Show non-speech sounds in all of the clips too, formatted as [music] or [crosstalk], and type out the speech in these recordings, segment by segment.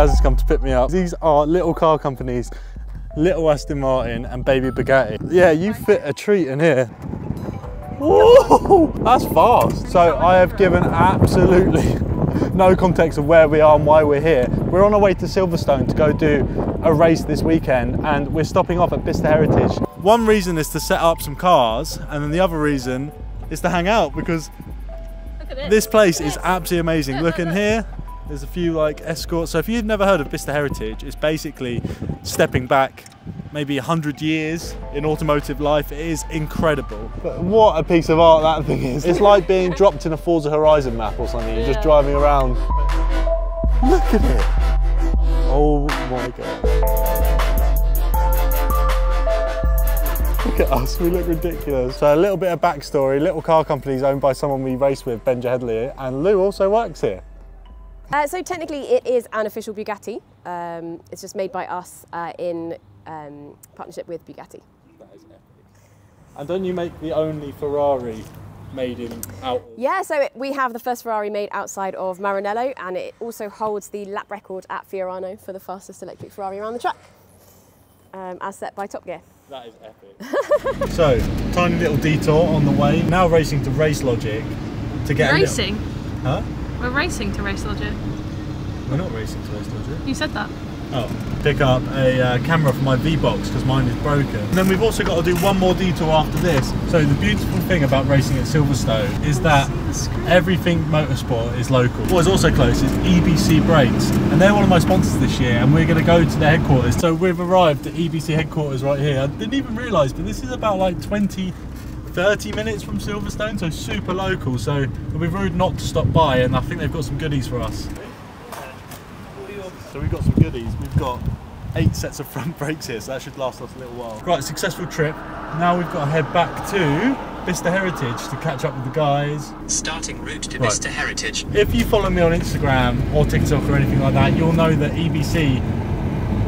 Jazz has come to pick me up. These are little car companies, little Aston Martin and baby Bugatti. Yeah, you fit a treat in here. Whoa, that's fast. So I have given absolutely [laughs] no context of where we are and why we're here. We're on our way to Silverstone to go do a race this weekend and we're stopping off at Bicester Heritage. One reason is to set up some cars and then the other reason is to hang out because this place is absolutely amazing. Look in here, [laughs] there's a few like escorts. So if you've never heard of Bicester Heritage, it's basically stepping back maybe 100 years in automotive life. It is incredible. But what a piece of art that thing is. It's like being dropped in a Forza Horizon map or something. You're just driving around. Look at it. Oh my God. Look at us, we look ridiculous. So a little bit of backstory, Little Car Company is owned by someone we race with, Benja Hedley, and Lou also works here. Uh, so technically it is an official Bugatti. Um, it's just made by us uh, in um, partnership with Bugatti. That is epic. And don't you make the only Ferrari made in out? Yeah, so it, we have the first Ferrari made outside of Maranello and it also holds the lap record at Fiorano for the fastest electric Ferrari around the track, um, as set by Top Gear. That is epic. [laughs] so, tiny little detour on the way. Now racing to Racelogic to get Racing? Little, huh? We're racing to Racelogic. We're not racing to Race Logic. You said that. Oh, pick up a uh, camera for my V-Box because mine is broken. And then we've also got to do one more detour after this. So the beautiful thing about racing at Silverstone is that everything motorsport is local. What is also close is EBC Brakes and they're one of my sponsors this year and we're going to go to their headquarters. So we've arrived at EBC headquarters right here. I didn't even realise but this is about like 20 30 minutes from Silverstone, so super local. So it'll be rude not to stop by, and I think they've got some goodies for us. So we've got some goodies. We've got eight sets of front [laughs] brakes here, so that should last us a little while. Right, successful trip. Now we've got to head back to Bicester Heritage to catch up with the guys. Starting route to Right. Bicester Heritage. If you follow me on Instagram or TikTok or anything like that, you'll know that EBC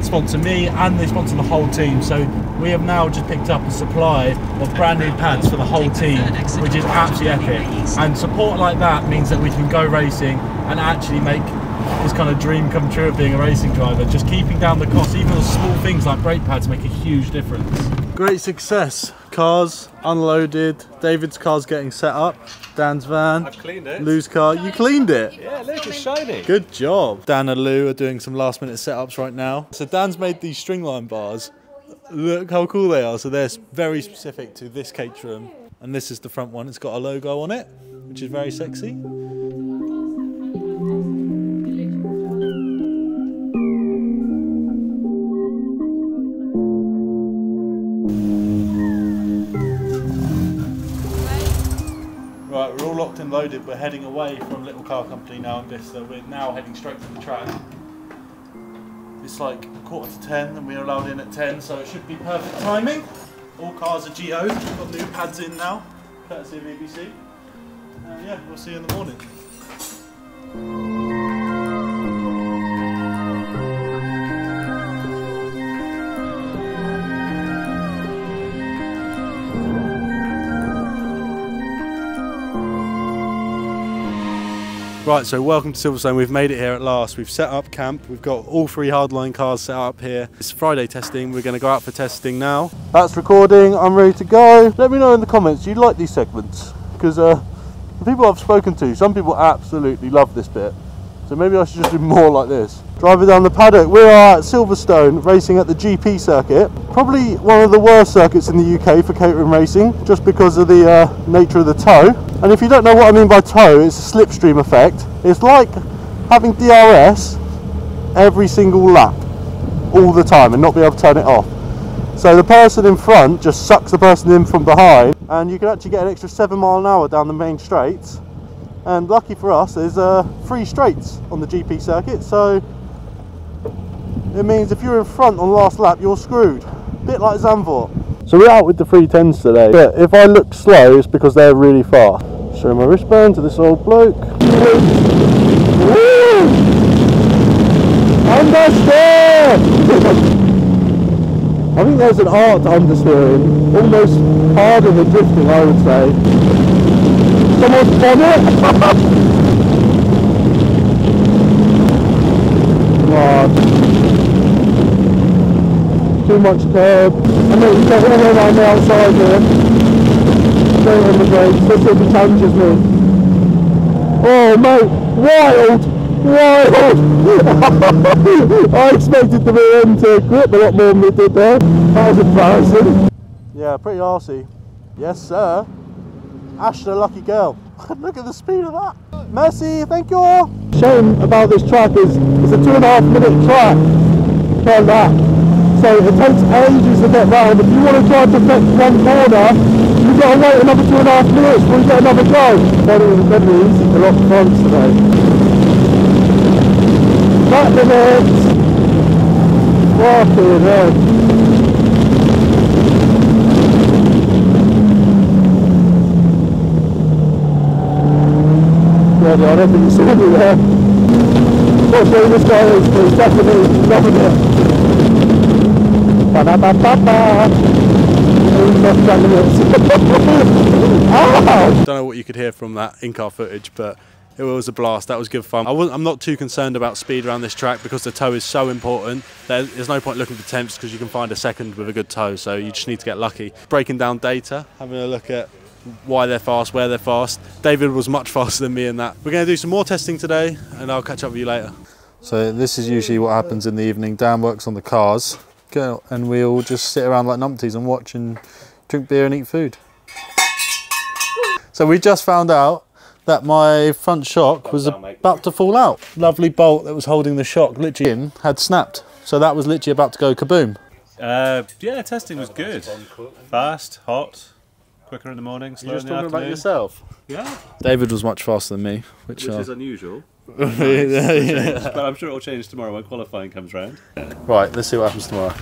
sponsor me and they sponsor the whole team. So we have now just picked up a supply of brand new pads for the whole team, which is absolutely epic. And support like that means that we can go racing and actually make this kind of dream come true of being a racing driver. Just keeping down the cost, even the small things like brake pads make a huge difference. Great success. Cars unloaded. David's car's getting set up. Dan's van. I've cleaned it. Lou's car. You cleaned it. Yeah, look, it's shiny. Good job. Dan and Lou are doing some last minute setups right now. So Dan's made these stringline bars. Look how cool they are. So they're very specific to this Caterham. And this is the front one. It's got a logo on it, which is very sexy. Right, we're all locked and loaded. We're heading away from Little Car Company now in. We're now heading straight to the track. It's like quarter to ten, and we're allowed in at ten, so it should be perfect timing. All cars are GO. We've got new pads in now, courtesy of EBC. Uh, yeah, we'll see you in the morning. Right, so welcome to Silverstone. We've made it here at last. We've set up camp. We've got all three hardline cars set up here. It's Friday testing. We're going to go out for testing now. That's recording. I'm ready to go. Let me know in the comments. Do you like these segments? Because uh, the people I've spoken to, some people absolutely love this bit. So maybe I should just do more like this. Driving down the paddock, we are at Silverstone racing at the GP circuit. Probably one of the worst circuits in the UK for Caterham racing, just because of the uh, nature of the tow. And if you don't know what I mean by tow, it's a slipstream effect. It's like having DRS every single lap, all the time, and not be able to turn it off. So the person in front just sucks the person in from behind, and you can actually get an extra seven mile an hour down the main straights. And lucky for us, there's uh, three straights on the GP circuit, so it means if you're in front on last lap, you're screwed. Bit like Zandvoort. So we're out with the 310s today. But if I look slow, it's because they're really fast. Show my wristband to this old bloke. Understeer! [laughs] I think there's an art to understeering, almost harder than drifting, I would say. Someone's bonnet! [laughs] Too much curb. And then you get all around the outside here. Straight on the brakes. This really challenges me. Oh mate, wild! Wild! [laughs] I expected the rear end to grip a lot more than it did there. That was embarrassing. Yeah, pretty arsey. Yes sir. Ash the lucky girl. [laughs] Look at the speed of that. Mercy, thank you. all. Shame about this track is it's a two and a half minute track per lap. So it takes ages to get round. If you want to try to one corner, you've got to wait another two and a half minutes before you get another go. Very, very easy a lot of fronts today. Back limits. Fucking hell. I don't think you saw me there. Fortunately, this guy is, is definitely loving it. [laughs] Ah! Don't know what you could hear from that in-car footage, but it was a blast. That was good fun. I wasn't, I'm not too concerned about speed around this track because the tow is so important. There's no point looking for temps because you can find a second with a good tow, so you just need to get lucky. Breaking down data, having a look at why they're fast, where they're fast. David was much [laughs] faster than me in that. We're going to do some more testing today, and I'll catch up with you later. So this is usually what happens in the evening. Dan works on the cars, go, and we all just sit around like numpties and watch and drink beer and eat food. So we just found out that my front shock was about to fall out. Lovely bolt that was holding the shock literally in had snapped. So that was literally about to go kaboom. Uh, yeah, testing was good. Fast, hot, quicker in the morning, slower in the afternoon. yourself. Yeah, David was much faster than me, which, which uh, is unusual. Yeah. [laughs] But I'm sure it'll change tomorrow when qualifying comes round. Right, let's see what happens tomorrow.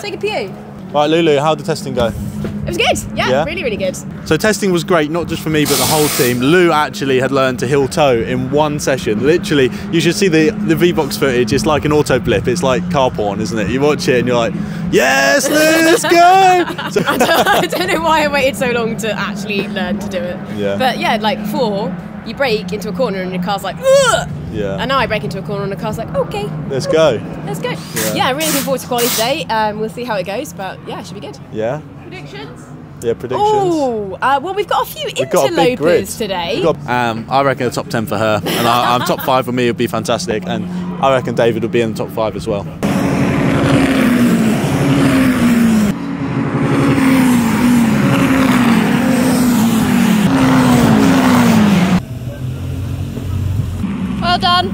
Take a pew. Right, Lulu, how'd the testing go? It was good. Yeah, Yeah? really, really good. So testing was great, not just for me, but the whole team. Lou actually had learned to heel toe in one session. Literally, you should see the the V-Box footage. It's like an auto blip. It's like car porn, isn't it? You watch it and you're like, yes, [laughs] Lou, let's go. So- I don't know why I waited so long to actually learn to do it. Yeah. But yeah, like before, you brake into a corner and your car's like, Ugh! yeah. and now I brake into a corner and the car's like, okay, let's go. let's go. Yeah, really looking forward to quality today. Um, we'll see how it goes, but yeah, it should be good. Yeah. Predictions? Yeah. Predictions. Oh, uh, well, we've got a few We've got a big grid. interlopers today. Got- um, I reckon a top 10 for her, and I, I'm top five for me would be fantastic, and I reckon David would be in the top five as well. Well done.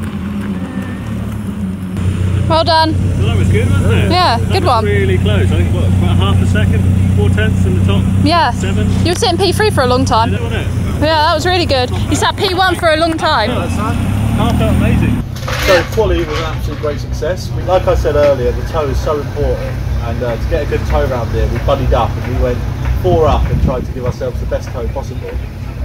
Well done. Well, that was good, wasn't it? Yeah, That good was one. Really close. I think what, about half a second, four tenths in the top Yeah. seven. You were sitting P3 for a long time. that? Yeah, that was really good. You sat P1 for a long time. Half felt amazing. So quality was an absolute great success. Like I said earlier, the tow is so important, and uh, to get a good tow round here, we buddied up and we went four up and tried to give ourselves the best tow possible.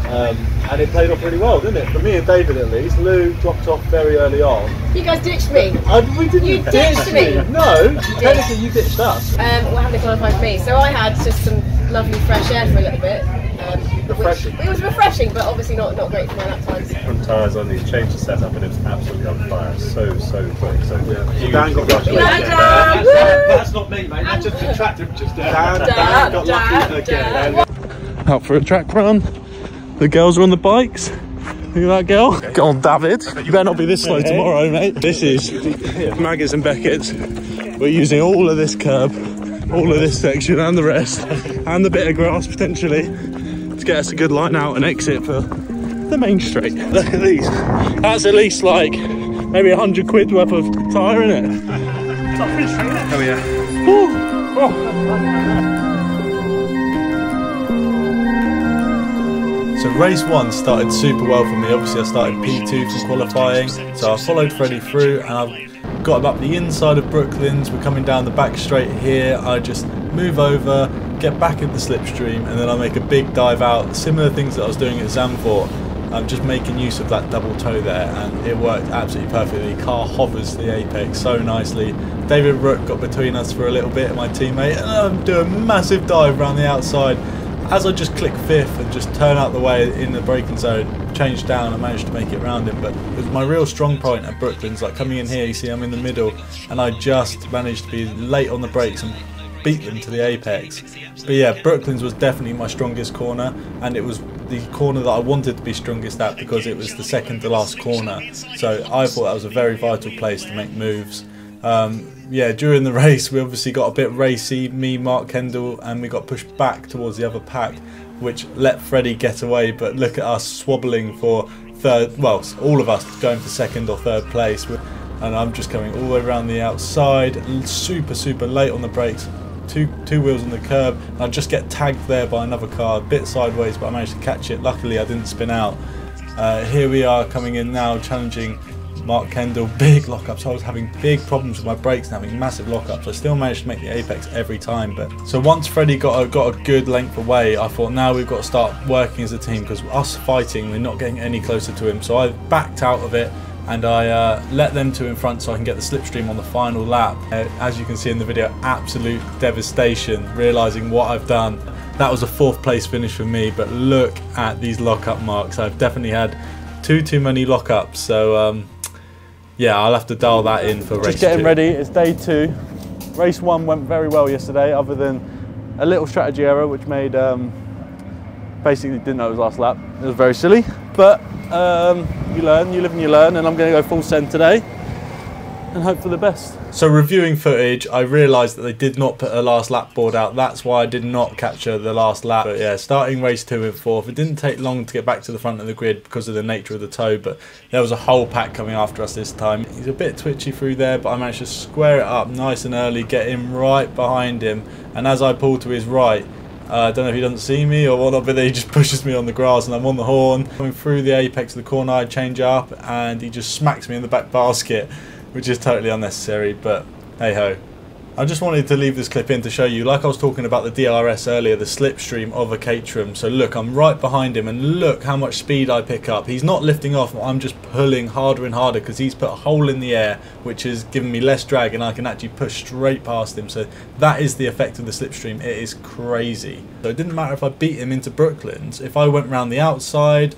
Um, and it played off really well, didn't it? For me and David at least. Lou dropped off very early on. You guys ditched me. I, we didn't You ditch ditched me. No, technically you ditched us. Um, what happened to qualify for me? So I had just some lovely fresh air for a little bit. Um, which- Refreshing. it was refreshing, but obviously not, not great for my lap times. Front tyres on these, changed the setup and it was absolutely on fire. So, so quick. So, So Dan got lucky. Dan, That's not me, mate. That's just the tractor just Dan, Dan, Dan got Dan, lucky Dan. again. Out for a track run. The girls are on the bikes. Look at that girl. Go on, David. You better not be this slow tomorrow, mate. This is Maggotts and Becketts. We're using all of this curb, all of this section and the rest, and the bit of grass potentially to get us a good line out and exit for the main straight. Look [laughs] at these. That's at least like maybe a hundred quid worth of tyre in it. Oh yeah. Woo. Oh. So race one started super well for me. Obviously, I started P2 from qualifying, so I followed Freddie through, and I've got up the inside of Brooklands. We're coming down the back straight here. I just move over, get back in the slipstream, and then I make a big dive out. Similar things that I was doing at Zandvoort. I'm just making use of that double tow there, and it worked absolutely perfectly. The car hovers the apex so nicely. David Rook got between us for a little bit, my teammate, and I'm doing a massive dive around the outside as I just click fifth and just turn out the way in the braking zone, change down, I managed to make it round him. But it was my real strong point at Brooklands. Like coming in here, you see I'm in the middle, and I just managed to be late on the brakes and beat them to the apex. But yeah, Brooklands was definitely my strongest corner, and it was the corner that I wanted to be strongest at because it was the second to last corner. So I thought that was a very vital place to make moves. Um, yeah, during the [laughs] race, we obviously got a bit racy, me, Mark Kendall, and we got pushed back towards the other pack, which let Freddie get away. But look at us swabbling for third, well, all of us going for second or third place. And I'm just coming all the way around the outside, super, super late on the brakes, two two wheels on the curb. And I just get tagged there by another car, a bit sideways, but I managed to catch it. Luckily, I didn't spin out. Uh, here we are coming in now, challenging Mark Kendall, [laughs] big lockups. I was having big problems with my brakes and having massive lockups. I still managed to make the apex every time. But so once Freddie got a, got a good length away, I thought now we've got to start working as a team because us fighting, we're not getting any closer to him. So I backed out of it and I uh, let them two in front so I can get the slipstream on the final lap. Uh, as you can see in the video, absolute devastation, realising what I've done. That was a fourth place finish for me, but look at these lockup marks. I've definitely had too, too many lockups. So um, yeah, I'll have to dial that in for race Just getting two. ready, it's day two. Race one went very well yesterday, other than a little strategy error, which made, um, basically didn't know it was last lap. It was very silly, but um, you learn, you live and you learn, and I'm gonna go full send today and hope for the best. So reviewing footage, I realised that they did not put a last lap board out. That's why I did not capture the last lap. But yeah, starting race two and fourth. It didn't take long to get back to the front of the grid because of the nature of the tow, but there was a whole pack coming after us this time. He's a bit twitchy through there, but I managed to square it up nice and early, get him right behind him. And as I pull to his right, uh, I don't know if he doesn't see me or whatnot, but he just [laughs] pushes me on the grass and I'm on the horn. Coming through the apex of the corner, I change up and he just smacks me in the back basket which is totally unnecessary, but hey ho. I just wanted to leave this clip in to show you, like I was talking about the DRS earlier, the slipstream of a Caterham. So look, I'm right behind him and look how much speed I pick up. He's not lifting off, I'm just pulling harder and harder because he's put a hole in the air, which has given me less drag and I can actually push straight past him. So that is the effect of the slipstream. It is crazy. So it didn't matter if I beat him into Brooklands, if I went round the outside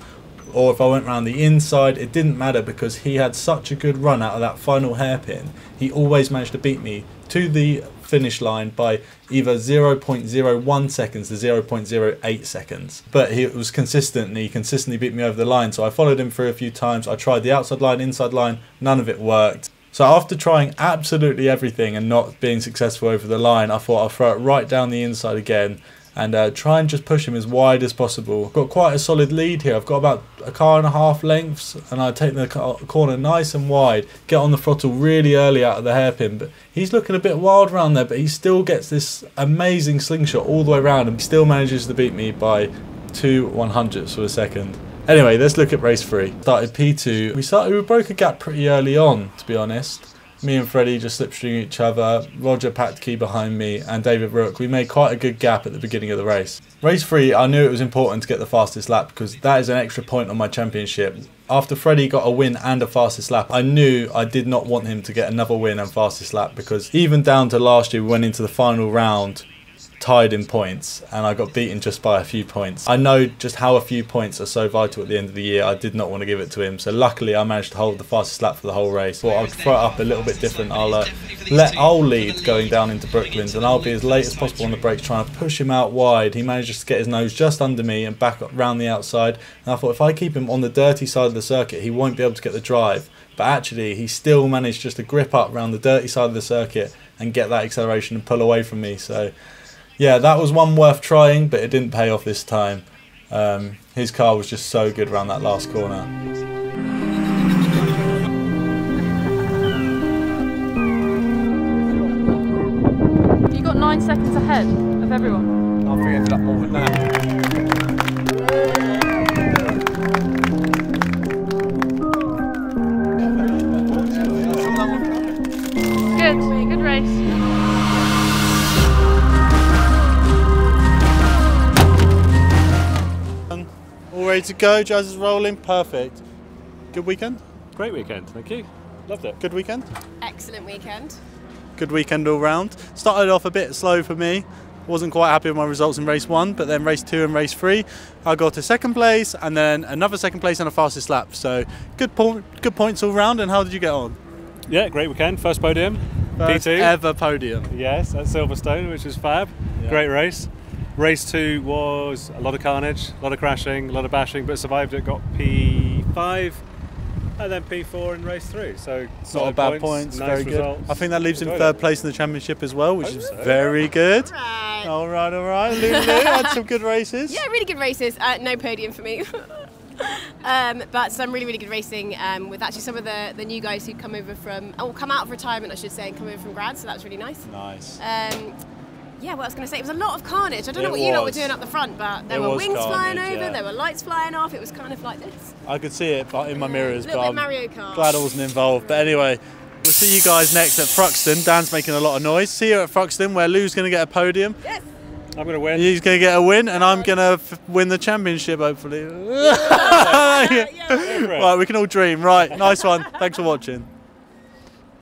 or if I went around the inside, it didn't matter because he had such a good run out of that final hairpin. He always managed to beat me to the finish line by either 0.01 seconds to 0.08 seconds. But he was consistent and he consistently beat me over the line. So I followed him through a few times. I tried the outside line, inside line, none of it worked. So after trying absolutely everything and not being successful over the line, I thought I'll throw it right down the inside again and uh, try and just push him as wide as possible. I've got quite a solid lead here. I've got about a car and a half lengths, and I take the corner nice and wide, get on the throttle really early out of the hairpin. But he's looking a bit wild around there, but he still gets this amazing slingshot all the way around and still manages to beat me by two one hundredths of a second. Anyway, let's look at race three. Started P2. We started, we broke a gap pretty early on, to be honest me and Freddie just slipstream each other, Roger Patke behind me, and David Rook. We made quite a good gap at the beginning of the race. Race three, I knew it was important to get the fastest lap because that is an extra point on my championship. After Freddie got a win and a fastest lap, I knew I did not want him to get another win and fastest lap because even down to last year, we went into the final round tied in points and I got beaten just by a few points. I know just how a few points are so vital at the end of the year. I did not want to give it to him. So luckily I managed to hold the fastest lap for the whole race. Well, I'll throw it up a little bit different. I'll uh, let I'll lead going down into Brooklands and I'll be as late as possible on the brakes trying to push him out wide. He manages to get his nose just under me and back round the outside. And I thought if I keep him on the dirty side of the circuit, he won't be able to get the drive. But actually, he still managed just to grip up around the dirty side of the circuit and get that acceleration and pull away from me. So yeah, that was one worth trying, but it didn't pay off this time. Um, his car was just so good around that last corner. You got nine seconds ahead of everyone. I think I ended up more than that. Good, good race. Ready to go, Jazz is rolling, perfect. Good weekend? Great weekend, thank you. Loved it. Good weekend? Excellent weekend. Good weekend all round. Started off a bit slow for me. Wasn't quite happy with my results in race one, but then race two and race three, I got to second place, and then another second place and a fastest lap. So good point, good points all round. And how did you get on? Yeah, great weekend. First podium. First P2. ever podium. Yes, at Silverstone, which was fab. Great race. Race two was a lot of carnage, a lot of crashing, a lot of bashing, but survived it. Got P5 and then P4 in race three. So Not solid bad points, points, nice very results. good. I think that leaves in Enjoyed third it. place in the championship as well, which is so. very good. Right. All right, all right. Lulu had some good races. Yeah, really good races. Uh, no podium for me. [laughs] um, but some really, really good racing um, with actually some of the, the new guys who come over from, oh, come out of retirement, I should say, and come over from grad. So that was really nice. Nice. Um, yeah, what I was going to say, it was a lot of carnage. I don't know It what you lot were doing up the front, but there It were was wings flying over, yeah. there were lights flying off. It was kind of like this. I could see it but in my mirrors, A but little bit I'm Mario Kart. glad I wasn't involved. But anyway, we'll see you guys next at Fruxton. Dan's making a lot of noise. See you at Fruxton, where Lou's going to get a podium. Yes. I'm going to win. He's going to get a win, and I'm going to f- win the championship, hopefully. [laughs] Yeah. right, we can all dream. Right, nice one. Thanks for watching.